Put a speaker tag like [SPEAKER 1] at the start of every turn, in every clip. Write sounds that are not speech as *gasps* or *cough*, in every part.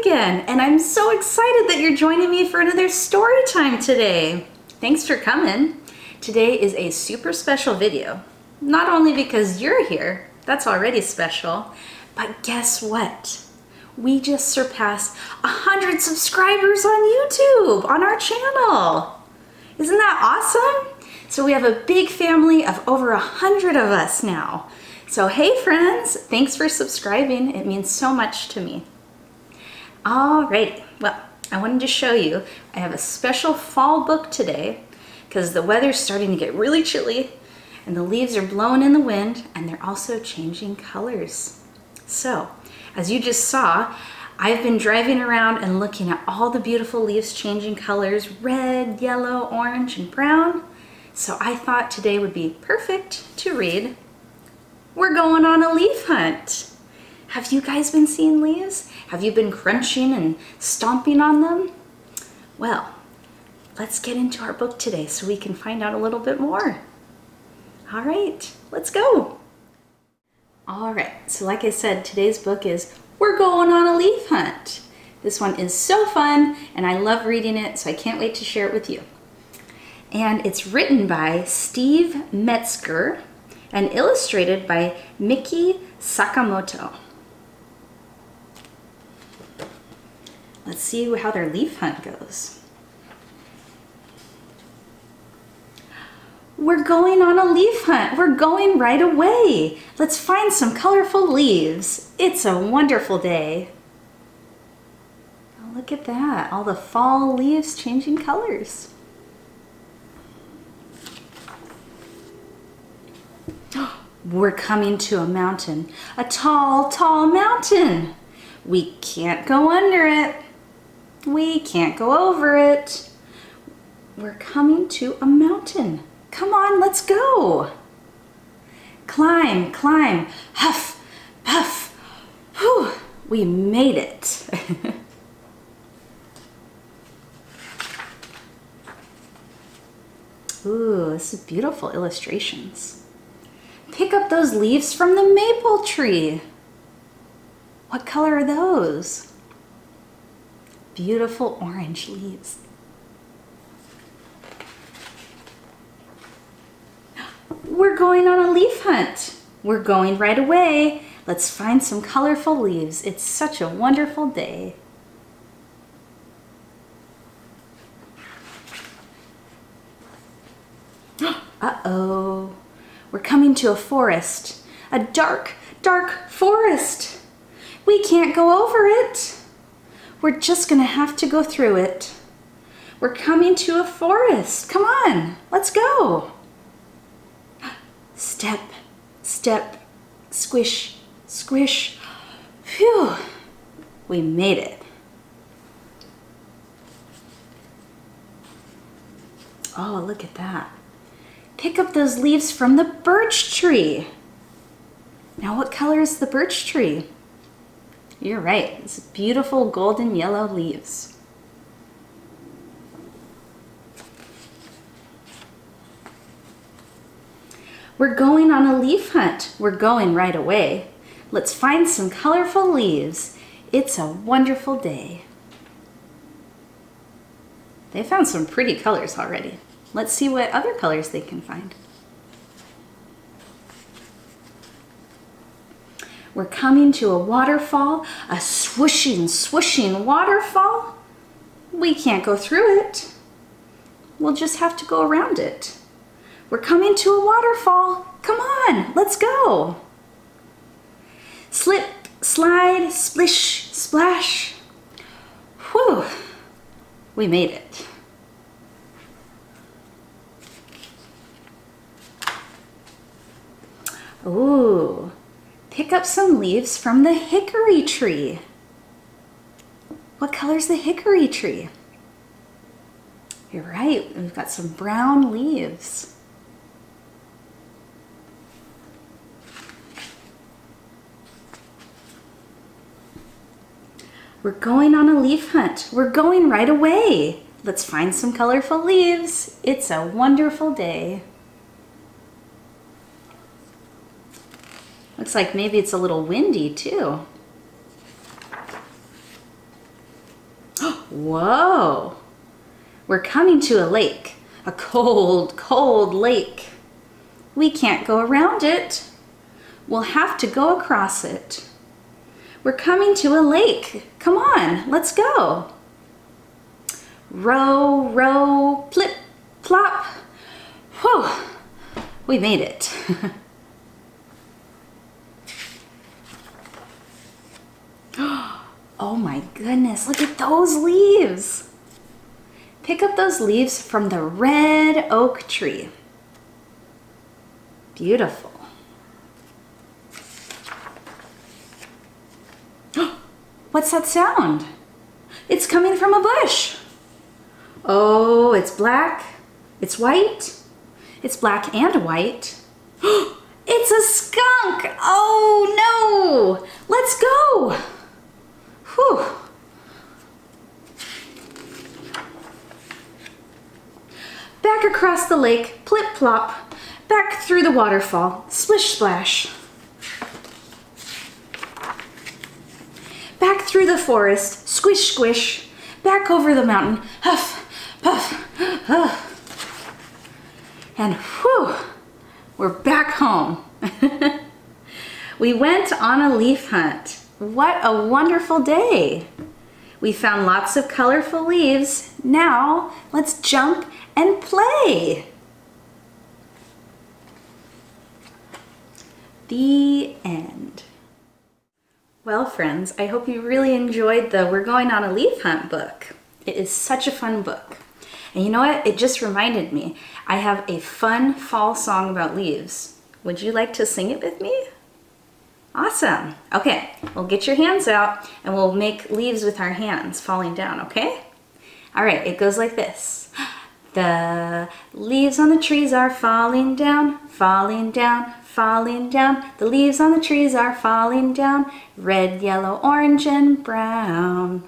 [SPEAKER 1] again, and I'm so excited that you're joining me for another story time today. Thanks for coming. Today is a super special video. Not only because you're here, that's already special, but guess what? We just surpassed 100 subscribers on YouTube, on our channel. Isn't that awesome? So we have a big family of over 100 of us now. So hey friends, thanks for subscribing. It means so much to me. Alrighty, well, I wanted to show you, I have a special fall book today because the weather's starting to get really chilly and the leaves are blowing in the wind and they're also changing colors. So, as you just saw, I've been driving around and looking at all the beautiful leaves changing colors, red, yellow, orange, and brown. So I thought today would be perfect to read. We're going on a leaf hunt. Have you guys been seeing leaves? Have you been crunching and stomping on them? Well, let's get into our book today so we can find out a little bit more. All right, let's go. All right, so like I said, today's book is We're Going on a Leaf Hunt. This one is so fun and I love reading it, so I can't wait to share it with you. And it's written by Steve Metzger and illustrated by Miki Sakamoto. Let's see how their leaf hunt goes. We're going on a leaf hunt. We're going right away. Let's find some colorful leaves. It's a wonderful day. Oh, look at that, all the fall leaves changing colors. *gasps* We're coming to a mountain, a tall, tall mountain. We can't go under it. We can't go over it. We're coming to a mountain. Come on, let's go. Climb, climb, huff, puff. Whew, we made it. *laughs* Ooh, this is beautiful illustrations. Pick up those leaves from the maple tree. What color are those? beautiful orange leaves. *gasps* We're going on a leaf hunt. We're going right away. Let's find some colorful leaves. It's such a wonderful day. *gasps* Uh-oh. We're coming to a forest. A dark, dark forest. We can't go over it. We're just gonna have to go through it. We're coming to a forest. Come on, let's go. Step, step, squish, squish. Phew, we made it. Oh, look at that. Pick up those leaves from the birch tree. Now what color is the birch tree? You're right, it's beautiful golden yellow leaves. We're going on a leaf hunt. We're going right away. Let's find some colorful leaves. It's a wonderful day. They found some pretty colors already. Let's see what other colors they can find. We're coming to a waterfall, a swooshing, swooshing waterfall. We can't go through it. We'll just have to go around it. We're coming to a waterfall. Come on, let's go. Slip, slide, splish, splash. Whew, we made it. Ooh, pick up some leaves from the hickory tree. What color's the hickory tree? You're right, we've got some brown leaves. We're going on a leaf hunt. We're going right away. Let's find some colorful leaves. It's a wonderful day. Looks like maybe it's a little windy too. *gasps* Whoa! We're coming to a lake. A cold, cold lake. We can't go around it. We'll have to go across it. We're coming to a lake. Come on, let's go. Row, row, plip, plop. Whew, we made it. *laughs* *gasps* oh my goodness, look at those leaves. Pick up those leaves from the red oak tree. Beautiful. *gasps* What's that sound? It's coming from a bush. Oh, it's black. It's white. It's black and white. *gasps* it's a skunk. Oh no. Let's go. Whew. Back across the lake, plip plop. Back through the waterfall, splish splash. back through the forest, squish squish, back over the mountain, huff, puff, huff. And whew, we're back home. *laughs* we went on a leaf hunt. What a wonderful day. We found lots of colorful leaves. Now let's jump and play. The end. Well, friends, I hope you really enjoyed the We're Going on a Leaf Hunt book. It is such a fun book. And you know what? It just reminded me. I have a fun fall song about leaves. Would you like to sing it with me? Awesome. Okay, we'll get your hands out and we'll make leaves with our hands falling down, okay? All right, it goes like this. *gasps* The leaves on the trees are falling down, falling down, falling down. The leaves on the trees are falling down. Red, yellow, orange, and brown.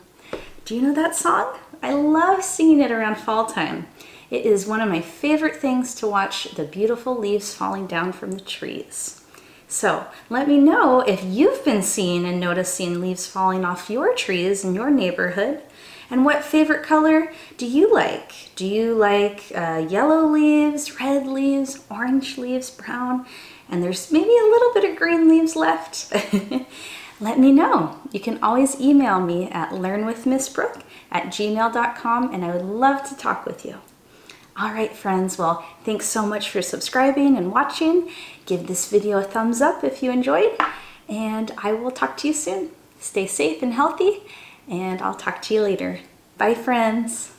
[SPEAKER 1] Do you know that song? I love singing it around fall time. It is one of my favorite things to watch the beautiful leaves falling down from the trees. So let me know if you've been seeing and noticing leaves falling off your trees in your neighborhood. And what favorite color do you like? Do you like uh, yellow leaves, red leaves, orange leaves, brown? and there's maybe a little bit of green leaves left, *laughs* let me know. You can always email me at learnwithmissbrooke at gmail.com and I would love to talk with you. All right, friends, well, thanks so much for subscribing and watching. Give this video a thumbs up if you enjoyed, and I will talk to you soon. Stay safe and healthy, and I'll talk to you later. Bye, friends.